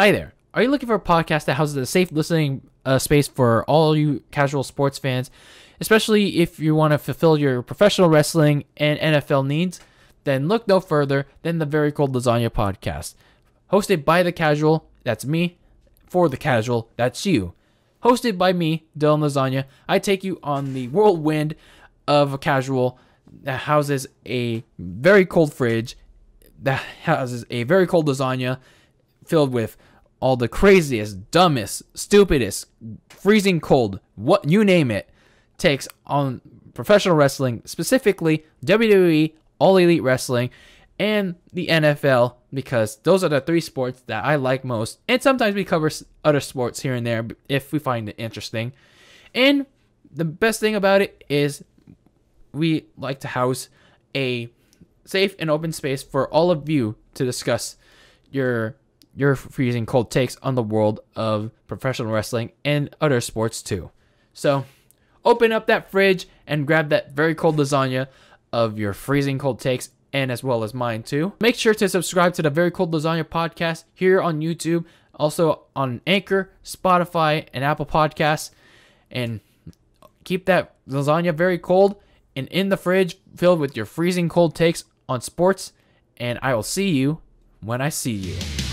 Hi there. Are you looking for a podcast that houses a safe listening uh, space for all you casual sports fans, especially if you want to fulfill your professional wrestling and NFL needs? Then look no further than the Very Cold Lasagna podcast. Hosted by the casual, that's me. For the casual, that's you. Hosted by me, Dylan Lasagna, I take you on the whirlwind of a casual that houses a very cold fridge, that houses a very cold lasagna filled with all the craziest, dumbest, stupidest, freezing cold, what you name it, takes on professional wrestling, specifically WWE, All Elite Wrestling, and the NFL, because those are the three sports that I like most. And sometimes we cover other sports here and there if we find it interesting. And the best thing about it is we like to house a safe and open space for all of you to discuss your your freezing cold takes on the world of professional wrestling and other sports too. So, open up that fridge and grab that very cold lasagna of your freezing cold takes and as well as mine too. Make sure to subscribe to the Very Cold Lasagna podcast here on YouTube, also on Anchor, Spotify, and Apple Podcasts. And keep that lasagna very cold and in the fridge filled with your freezing cold takes on sports. And I will see you when I see you.